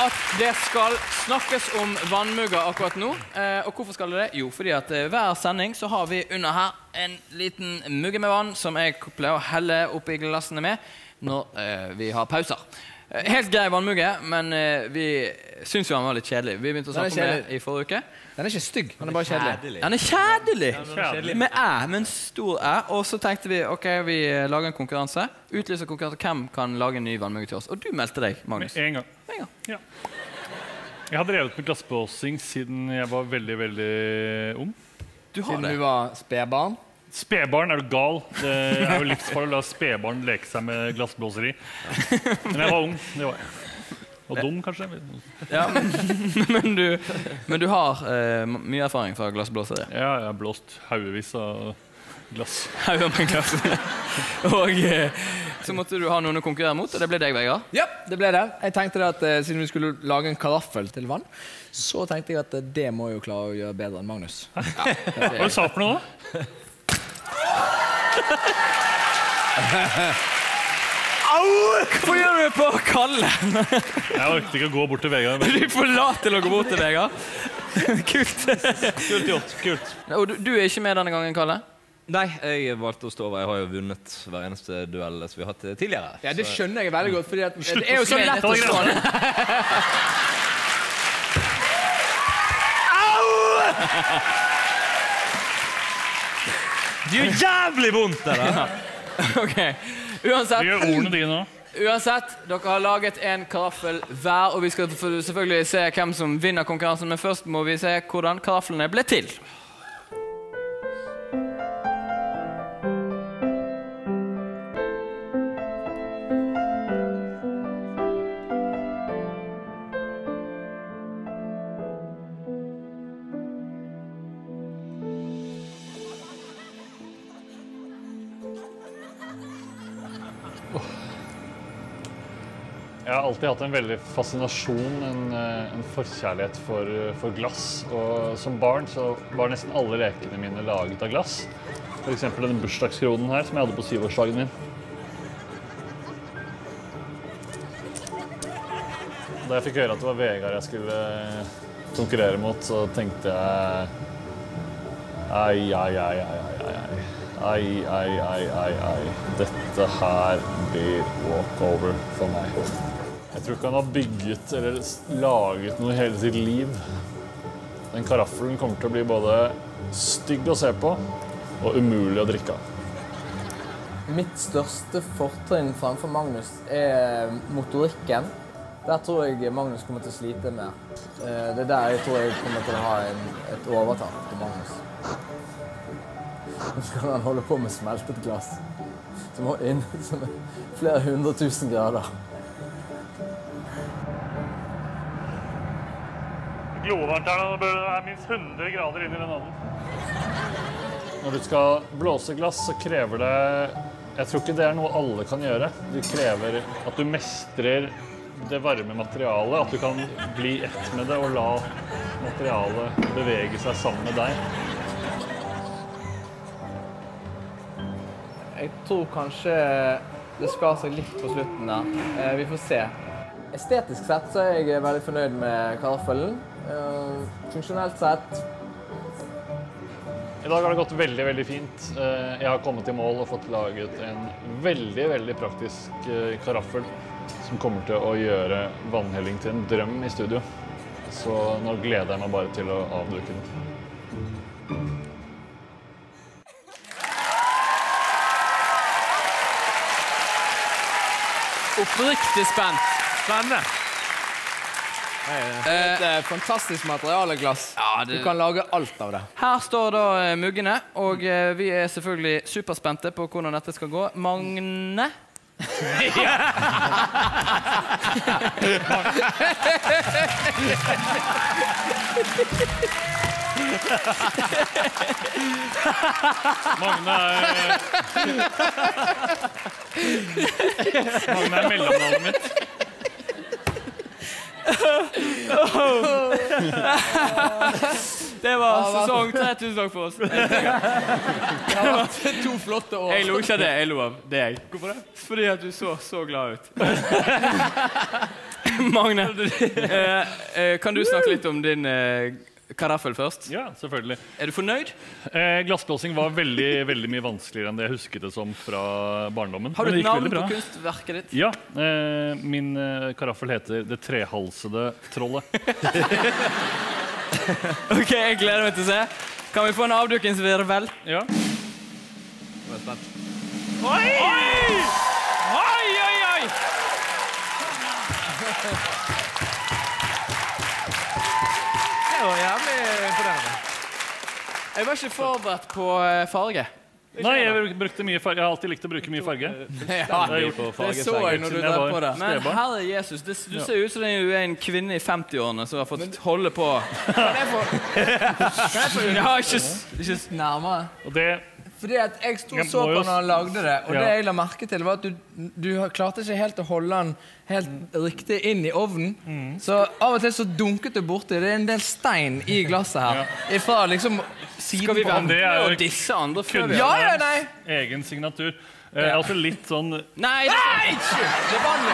at det skal snakkes om vannmugger akkurat nå. Eh, og hvorfor skal det det? Jo, fordi at eh, hver sending så har vi under her en liten mugge med vann som jeg pleier å helle oppi glassene med når eh, vi har pauser. Eh, helt grei vannmugge, men eh, vi syns jo han var litt kjedelig. Vi begynte å snakke om det i forrige uke. Den er ikke stygg, den er bare kjedelig. Den er kjedelig! Kjedelig. Med æ, med en stor æ. Og så tenkte vi ok, vi lager en konkurranse. Utlyser konkurranse. Hvem kan lage en ny vannmugge til oss? Og du meldte deg, Magnus. En gang. En gang. Ja. Jeg har drevet med glassblåsing siden jeg var veldig, veldig ung. Du har Siden det. du var spedbarn. Spedbarn er du gal. Det er jo livsfarlig å la spedbarn leke seg med glassblåseri. Men jeg var ung. det var jeg. Og dum, kanskje. Ja, men, men, du, men du har eh, mye erfaring fra glassblåseri. Ja, jeg har blåst haugevis av glass. Hauger med glass. og eh, så måtte du ha noen å konkurrere mot, og det ble deg, Vegard. Ja, det ble det. Jeg tenkte det at eh, Siden vi skulle lage en karaffel til vann, så tenkte jeg at eh, det må jeg jo klare å gjøre bedre enn Magnus. Ja, Hva du sa for noe, da? Hva gjør du på Kalle? Jeg orket ikke å gå bort til Vegard. Du får la til å gå bort til Vegard. Kult. Kult gjort. kult. Og du, du er ikke med denne gangen, Kalle? Nei, jeg valgte å stå over. Jeg har jo vunnet hver eneste duell som vi har hatt tidligere. Ja, Det skjønner jeg veldig godt, fordi at Slutt det er jo så lett å stå der. greiene. Det gjør jævlig vondt! Eller? Ok, Det Uansett, gjør ordene dine òg. uansett, dere har laget en karaffel hver, og vi skal selvfølgelig se hvem som vinner konkurransen, men først må vi se hvordan karaflene ble til. Jeg har alltid hatt en veldig fascinasjon, en, eh, en forkjærlighet for, for glass. Og som barn så var nesten alle lekene mine laget av glass. F.eks. denne bursdagskronen her som jeg hadde på syvårsdagen min. Da jeg fikk høre at det var Vegard jeg skulle konkurrere mot, så tenkte jeg Ai, ai, ai, ai, ai, ai, ai. Ai, ai. Dette her blir walkover for meg. Jeg tror ikke han har bygget eller laget noe i hele sitt liv. Den karaffelen kommer til å bli både stygg å se på og umulig å drikke av. Mitt største fortrinn framfor Magnus er motorikken. Der tror jeg Magnus kommer til å slite mer. Eh, Det er der jeg tror jeg kommer til å ha en, et overtak på Magnus. Nå skal han holde på med smeltet glass. Som er inn- som er flere hundre tusen grader. Glovarmt her nå. Det er minst 100 grader inn i den ovnen. Når du skal blåse glass, så krever det Jeg tror ikke det er noe alle kan gjøre. Det krever at du mestrer det varme materialet. At du kan bli ett med det og la materialet bevege seg sammen med deg. Jeg tror kanskje det skar seg litt på slutten der. Eh, vi får se. Estetisk sett så er jeg veldig fornøyd med karaffelen. Eh, funksjonelt sett I dag har det gått veldig veldig fint. Eh, Jeg har kommet i mål og fått laget en veldig veldig praktisk eh, karaffel som kommer til å gjøre vannhelling til en drøm i studio. Så nå gleder jeg meg bare til å avduke den. Oppriktig spent. Spennende. Det er Et eh, fantastisk materialeglass. Ja, det- Du kan lage alt av det. Her står da eh, muggene, og eh, vi er selvfølgelig superspente på hvordan dette skal gå. Magne? Magne er Magne er mellomnavnet mitt. Det var sesong tre. Tusen takk for oss. To flotte år. Jeg lo ikke av det, jeg lo av deg. Hvorfor det? Fordi at du så så glad ut. Magne, eh, eh, kan du snakke litt om din eh, karaffel først? Ja, selvfølgelig. Er du fornøyd? Eh, glassblåsing var veldig veldig mye vanskeligere enn det jeg husket det som fra barndommen. Har du et navn på kunstverket ditt? Ja. Eh, min eh, karaffel heter Det trehalsede trollet. Ok, Jeg gleder meg til å se. Kan vi få en avdukingsvirvel? Ja. Oi! Oi, oi, oi! Det jo jævlig imponerende. Jeg var ikke forberedt på eh, farge. Nei, jeg brukte mye farge. Jeg har alltid likt å bruke mye farge. Ja, Det så jeg når du drev på det. Men herre Jesus, det, du ser ut som du er en kvinne i 50-årene som har fått holde på Kan jeg få, kan jeg få Ja, ikke, ikke nærmere? Og det Fordi at jeg sto og så på når han lagde det, og Ja. det jeg la merke til, var at du, du klarte ikke helt å holde den helt riktig inn i ovnen. Mm. Så av og til så dunket du borti. Det er en del stein i glasset her. Ifra liksom siden Skal vi være med og disse andre før vi Ja, ja, nei! egen signatur. Eh, altså litt sånn Nei! det- Nei! Det er vann!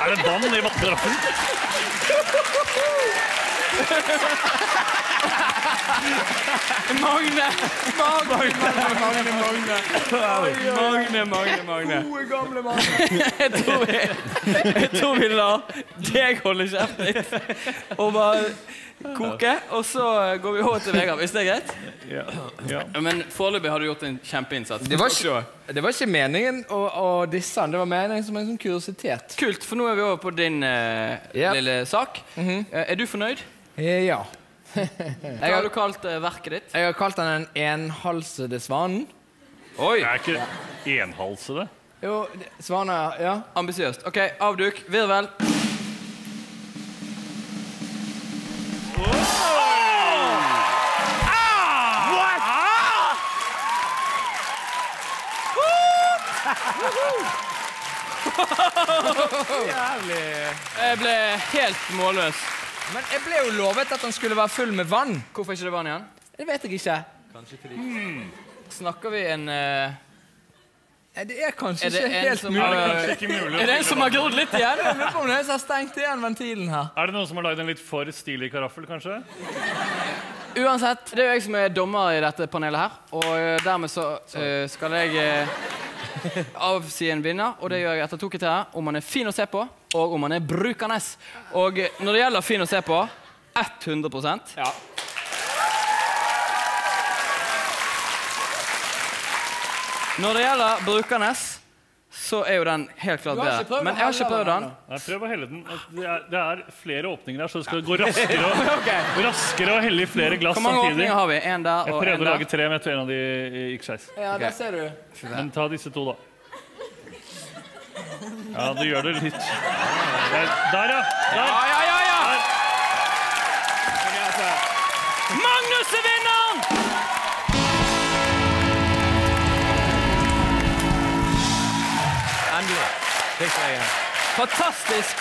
Er det vann i vanndraffen? Magne! Magne, Magne, Magne. Magne, Magne, Magne. Gode, gamle Magne. Jeg tror vi, jeg tror vi lar deg holde kjeft litt og bare koke. Og så går vi over til Vegard, hvis det er greit. Ja. ja. Men foreløpig har du gjort en kjempeinnsats. Det var ikke, det var ikke meningen å, å disse han. Det var meningen som en sånn kuriositet. Kult, for nå er vi over på din uh, yep. lille sak. Eh, er du fornøyd? Eh, Ja. Hva har du kalt uh, verket ditt? Jeg har kalt den den enhalsede svanen. Oi! Det er ikke enhalsede. Jo, svaner Ja. Ambisiøst. OK, avduk. Virvel. Jævlig Jeg ble helt målløs. Men jeg ble jo lovet at han skulle være full med vann. Hvorfor ikke det vann igjen? Det vet jeg ikke. Snakker vi en uh... Eh, Det er kanskje Er det ikke helt mulig. Er, Kanskje ikke mulig Er det en som har grodd litt igjen? Jeg lurer på om det er en som har stengt igjen ventilen her. Er det noen som har lagd en litt for stilig karaffel, kanskje? Uansett, det er jo jeg som er dommer i dette panelet her. Og eh, dermed så uh, skal jeg uh, avsi en vinner, og det gjør jeg etter to kriterier. Om han er fin å se på, og om han er brukende. Og eh, når det gjelder fin å se på 100 Ja. Når det gjelder brukende, så er jo den helt klart bedre. Men jeg har ikke prøvd den den. Nei, prøv å helle den. Det er, det er flere åpninger der, så det skal gå raskere og, okay. raskere å helle i flere glass samtidig. Hvor mange samtidig. åpninger har vi? En der og en der? Jeg prøvde å lage tre, men jeg tror en av de gikk skeis. Ja, okay. ser du. Men ta disse to, da. Ja, du gjør det litt Der, der ja! Der. Ja, ja, ja, ja! Der. Magnus er vinneren! Endelig. Fikk jeg. Fantastisk.